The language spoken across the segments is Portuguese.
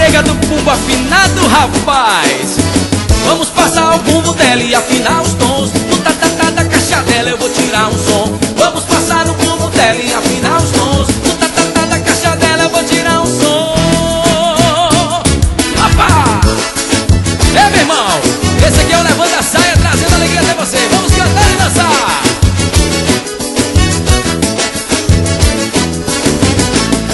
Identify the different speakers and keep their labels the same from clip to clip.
Speaker 1: nega do bumbo afinado, rapaz Vamos passar o bumbo dela e afinar os tons No tatatá da caixa dela eu vou tirar um som Vamos passar o bumbo dela e afinar os tons No tatatá da caixa dela eu vou tirar um som Rapaz! É, meu irmão! Esse aqui é o Levando a Saia, trazendo alegria até você Vamos cantar e dançar!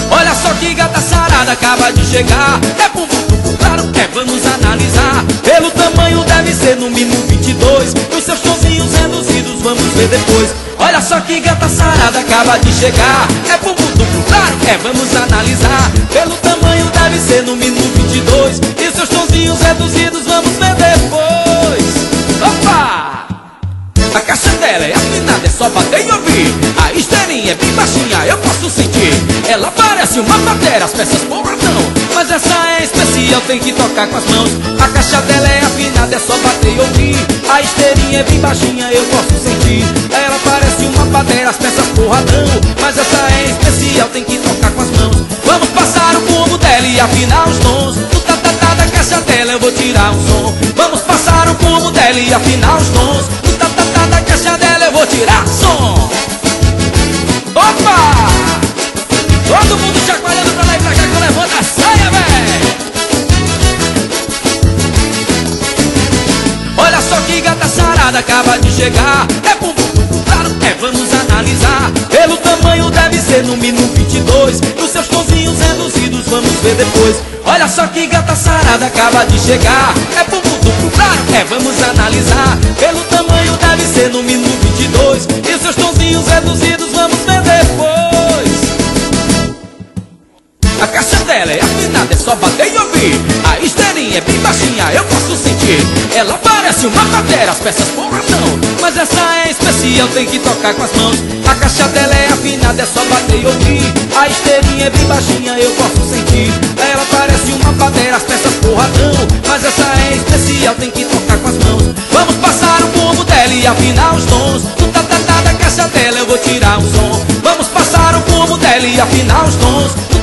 Speaker 1: Olha só que gata sarada acaba de chegar. É bumbum, claro, é, vamos analisar. Pelo tamanho deve ser no mínimo 22 Os seus tonzinhos reduzidos vamos ver depois. Olha só que gata sarada acaba de chegar. É bumbum duplo, claro, é, vamos analisar. Pelo tamanho deve ser no mínimo 22 E seus tonzinhos reduzidos vamos ver depois. Opa! A caixa dela é afinada, é só bater e ouvir. A esteirinha é bem baixinha, eu posso sentir. Ela parece uma bateria, as peças porradão Mas essa é especial, tem que tocar com as mãos. A caixa dela é afinada, é só bater e ouvir. A esteirinha é bem baixinha, eu posso sentir. Ela parece uma bateria, as peças porradão. Mas essa é especial, tem que tocar com as mãos. Vamos passar o bumbo dela e afinar os tons. No tatatá da caixa dela eu vou tirar um som. Vamos passar o bumbo dela e afinar os tons que gata sarada acaba de chegar. É bumbum, claro, é, vamos analisar. Pelo tamanho deve ser no mínimo 22 Nos seus tonzinhos reduzidos vamos ver depois. Olha só que gata sarada acaba de chegar. É bumbum duplo, claro, é, vamos analisar. Pelo tamanho deve ser no mínimo 22 E seus tonzinhos reduzidos vamos ver depois. A caixa dela é é só bater e ouvir. A esteirinha é bem baixinha, eu posso sentir. Ela parece uma bateria, as peças porradão Mas essa é especial, tem que tocar com as mãos. A caixa dela é afinada, é só bater e ouvir. A esteirinha é bem baixinha, eu posso sentir. Ela parece uma bateria, as peças porradão Mas essa é especial, tem que tocar com as mãos. Vamos passar o bumbo dela e afinar os tons No tatatá da caixa dela eu vou tirar um som. Vamos passar o bumbo dela e afinar os tons